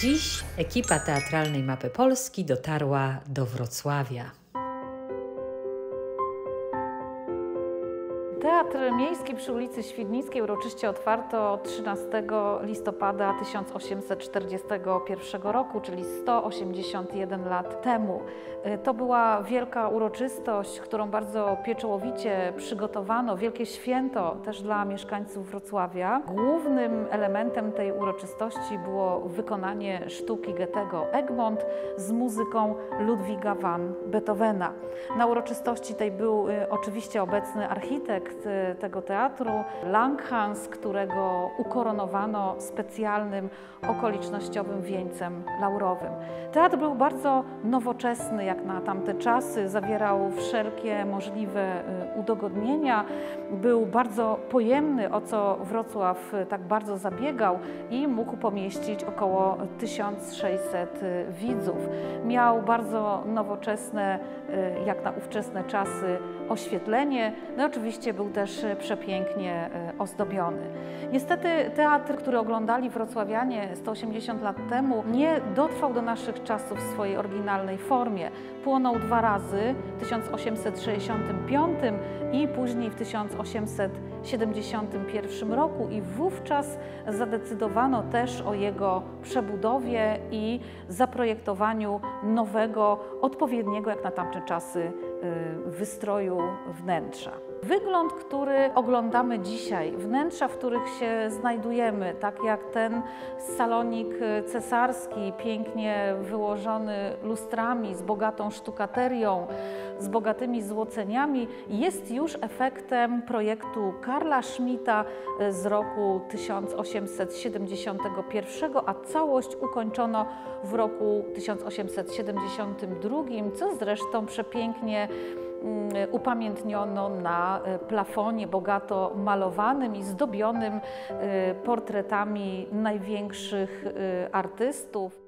Dziś ekipa teatralnej Mapy Polski dotarła do Wrocławia. Teatr Miejski przy ulicy Świdnickiej uroczyście otwarto 13 listopada 1841 roku, czyli 181 lat temu. To była wielka uroczystość, którą bardzo pieczołowicie przygotowano, wielkie święto też dla mieszkańców Wrocławia. Głównym elementem tej uroczystości było wykonanie sztuki Goethego Egmont z muzyką Ludwiga van Beethovena. Na uroczystości tej był y, oczywiście obecny architekt y, tego teatru, Langhans, którego ukoronowano specjalnym okolicznościowym wieńcem laurowym. Teatr był bardzo nowoczesny jak na tamte czasy, zawierał wszelkie możliwe y, udogodnienia, był bardzo pojemny, o co Wrocław tak bardzo zabiegał i mógł pomieścić około 1600 widzów. Miał bardzo nowoczesne, jak na ówczesne czasy, oświetlenie, no oczywiście był też przepięknie ozdobiony. Niestety teatr, który oglądali wrocławianie 180 lat temu, nie dotrwał do naszych czasów w swojej oryginalnej formie. Płonął dwa razy w 1865 i później w 1871 roku i wówczas zadecydowano też o jego przebudowie i zaprojektowaniu nowego, odpowiedniego jak na tamte czasy wystroju wnętrza. Wygląd, który oglądamy dzisiaj, wnętrza, w których się znajdujemy, tak jak ten salonik cesarski, pięknie wyłożony lustrami, z bogatą sztukaterią, z bogatymi złoceniami, jest już efektem projektu Karla Schmidta z roku 1871, a całość ukończono w roku 1872, co zresztą przepięknie upamiętniono na plafonie bogato malowanym i zdobionym portretami największych artystów.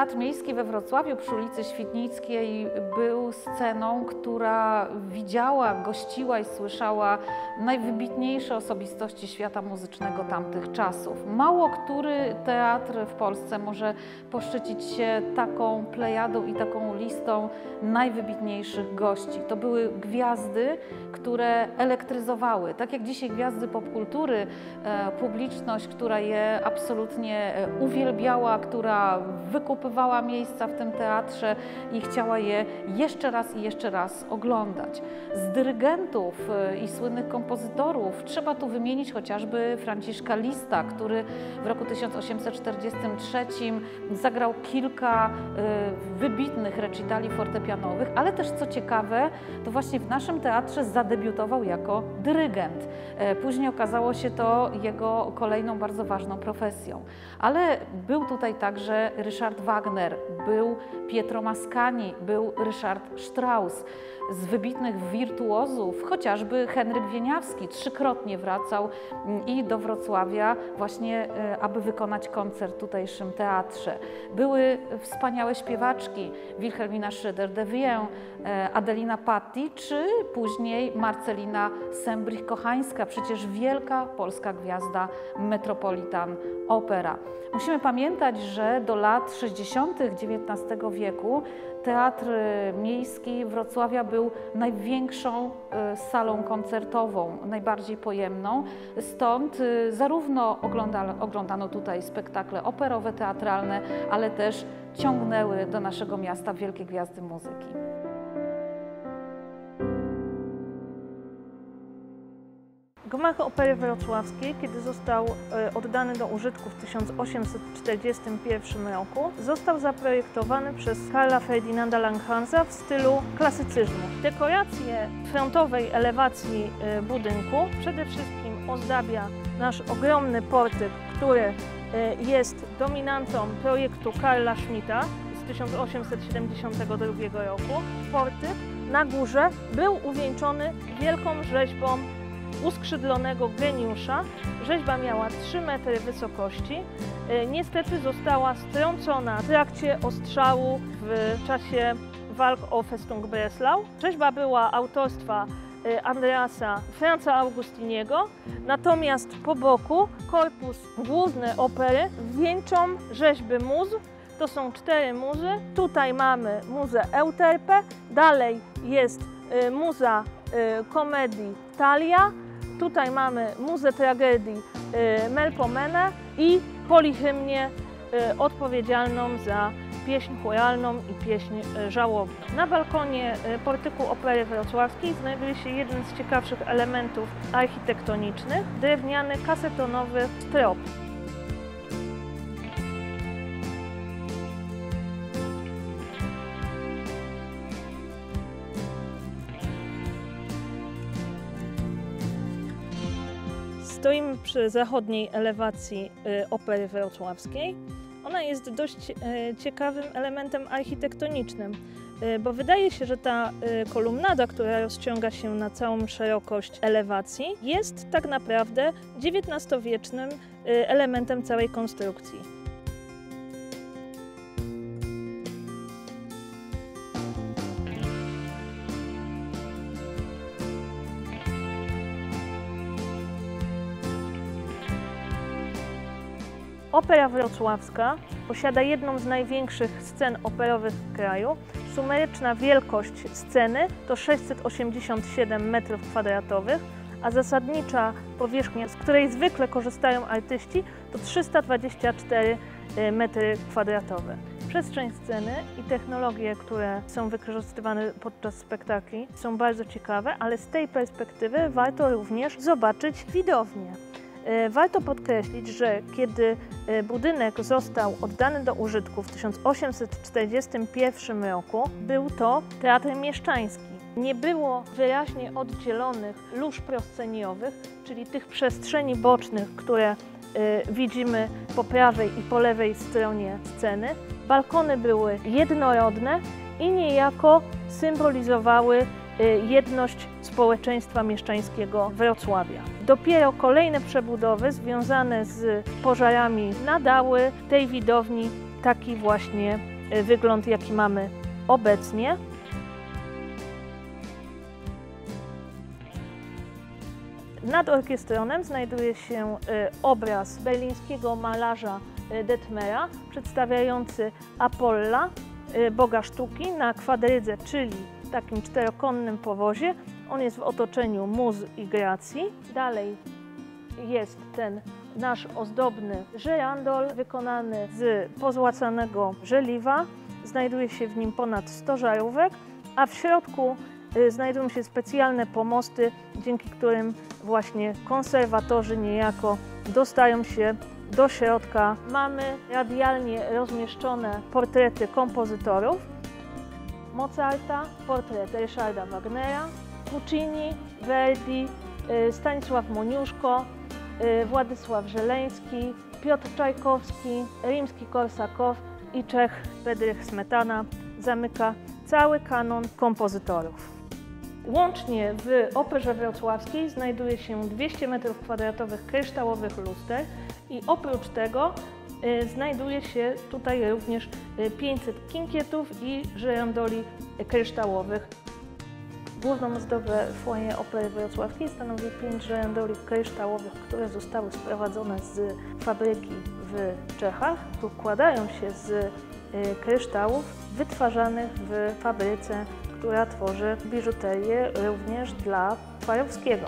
Teatr Miejski we Wrocławiu przy ulicy Świdnickiej był sceną, która widziała, gościła i słyszała najwybitniejsze osobistości świata muzycznego tamtych czasów. Mało który teatr w Polsce może poszczycić się taką plejadą i taką listą najwybitniejszych gości. To były gwiazdy, które elektryzowały. Tak jak dzisiaj gwiazdy popkultury, e, publiczność, która je absolutnie uwielbiała, która wykupywała kupowała miejsca w tym teatrze i chciała je jeszcze raz i jeszcze raz oglądać. Z dyrygentów i słynnych kompozytorów trzeba tu wymienić chociażby Franciszka Lista, który w roku 1843 zagrał kilka wybitnych recitali fortepianowych, ale też co ciekawe, to właśnie w naszym teatrze zadebiutował jako dyrygent. Później okazało się to jego kolejną bardzo ważną profesją. Ale był tutaj także Ryszard Wagner, był Pietro Mascagni, był Ryszard Strauss. Z wybitnych wirtuozów, chociażby Henryk Wieniawski, trzykrotnie wracał i do Wrocławia właśnie, aby wykonać koncert w tutejszym teatrze. Były wspaniałe śpiewaczki, Wilhelmina Schroeder-de Vienne, Adelina Patti, czy później Marcelina Sembrich-Kochańska, przecież wielka polska gwiazda Metropolitan Opera. Musimy pamiętać, że do lat 60. XIX wieku Teatr Miejski Wrocławia był największą salą koncertową, najbardziej pojemną. Stąd zarówno oglądano, oglądano tutaj spektakle operowe, teatralne, ale też ciągnęły do naszego miasta wielkie gwiazdy muzyki. Gmach Opery Wrocławskiej, kiedy został oddany do użytku w 1841 roku, został zaprojektowany przez Karla Ferdinanda Langhansa w stylu klasycyzmu. Dekoracje frontowej elewacji budynku przede wszystkim ozdabia nasz ogromny portyk, który jest dominantą projektu Karla Schmidta z 1872 roku. Portyk na górze był uwieńczony wielką rzeźbą uskrzydlonego geniusza. Rzeźba miała 3 metry wysokości. Niestety została strącona w trakcie ostrzału w czasie walk o Festung Breslau. Rzeźba była autorstwa y, Andreasa Franza Augustiniego, natomiast po boku korpus główny opery wieńczą rzeźby muz. To są cztery muzy. Tutaj mamy muzę Euterpe, dalej jest y, muza komedii Talia, tutaj mamy muzę tragedii Melpomene i polihymnię odpowiedzialną za pieśń choralną i pieśń żałobną. Na balkonie portyku Opery Wrocławskiej znajduje się jeden z ciekawszych elementów architektonicznych, drewniany kasetonowy strop. Stoimy przy zachodniej elewacji e, Opery Wrocławskiej. Ona jest dość e, ciekawym elementem architektonicznym, e, bo wydaje się, że ta kolumnada, która rozciąga się na całą szerokość elewacji, jest tak naprawdę XIX-wiecznym elementem całej konstrukcji. Opera Wrocławska posiada jedną z największych scen operowych w kraju. Sumeryczna wielkość sceny to 687 m2, a zasadnicza powierzchnia, z której zwykle korzystają artyści, to 324 m2. Przestrzeń sceny i technologie, które są wykorzystywane podczas spektakli są bardzo ciekawe, ale z tej perspektywy warto również zobaczyć widownię. E, warto podkreślić, że kiedy e, budynek został oddany do użytku w 1841 roku, był to teatr mieszczański. Nie było wyraźnie oddzielonych lóż prosceniowych, czyli tych przestrzeni bocznych, które e, widzimy po prawej i po lewej stronie sceny. Balkony były jednorodne i niejako symbolizowały jedność społeczeństwa mieszczańskiego Wrocławia. Dopiero kolejne przebudowy związane z pożarami nadały tej widowni taki właśnie y, wygląd, jaki mamy obecnie. Nad orkiestronem znajduje się y, obraz berlińskiego malarza Detmera przedstawiający Apolla, boga sztuki, na kwadrydze, czyli takim czterokonnym powozie. On jest w otoczeniu muz i gracji. Dalej jest ten nasz ozdobny żyrandol wykonany z pozłacanego żeliwa. Znajduje się w nim ponad 100 żarówek, a w środku y, znajdują się specjalne pomosty, dzięki którym właśnie konserwatorzy niejako dostają się do środka. Mamy radialnie rozmieszczone portrety kompozytorów. Mozarta, portret Ryszarda Wagnera, Puccini, Verdi, y, Stanisław Moniuszko, y, Władysław Żeleński, Piotr Czajkowski, rimski Korsakow i Czech Bedrych Smetana zamyka cały kanon kompozytorów. Łącznie w Operze Wrocławskiej znajduje się 200 m2 kryształowych luster i oprócz tego Y, znajduje się tutaj również 500 y, kinkietów i żyrandoli kryształowych. Główną ozdobę foyer Opery Wrocławskiej stanowi 5 żyrandoli kryształowych, które zostały sprowadzone z fabryki w Czechach. Układają się z y, kryształów wytwarzanych w fabryce, która tworzy biżuterię również dla Farowskiego.